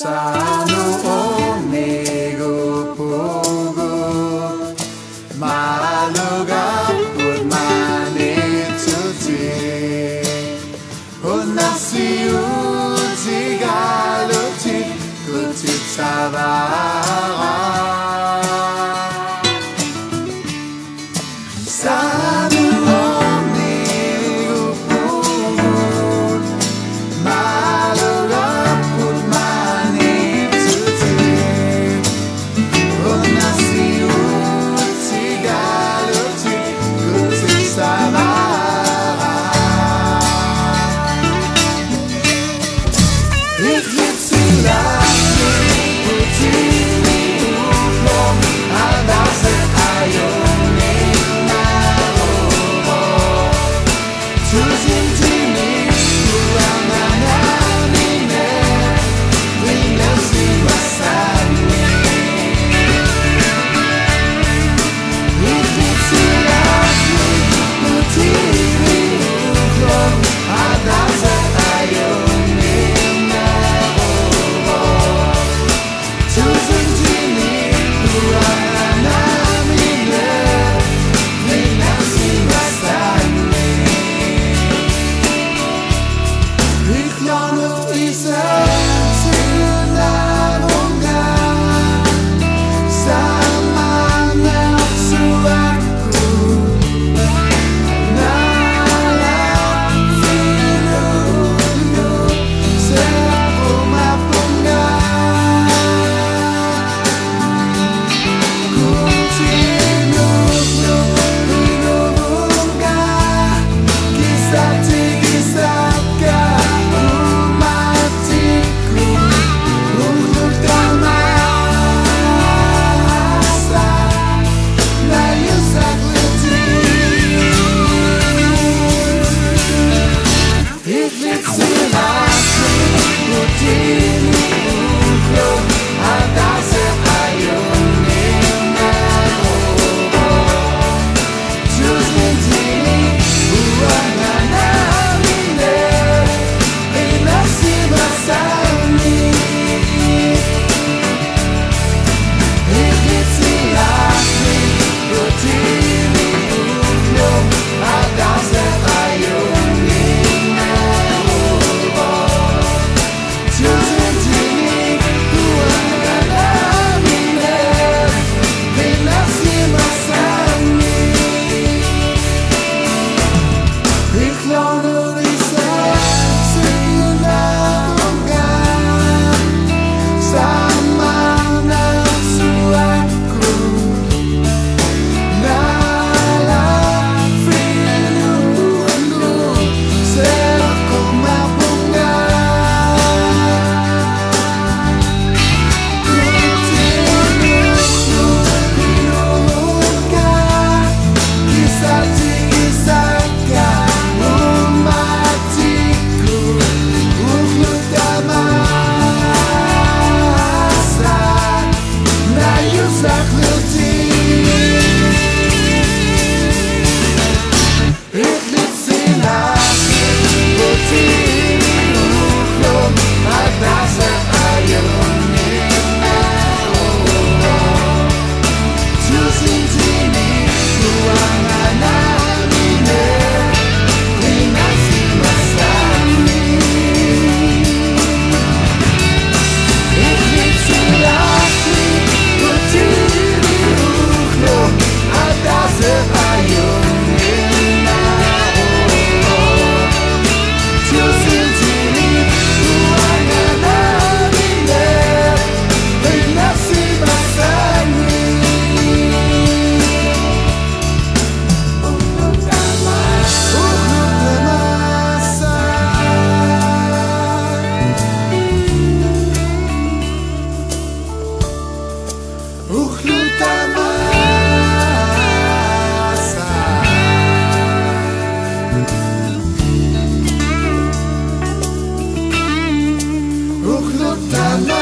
Sa noong nigupugo, malugap kung manitsuti, kung nasiyo He said. la la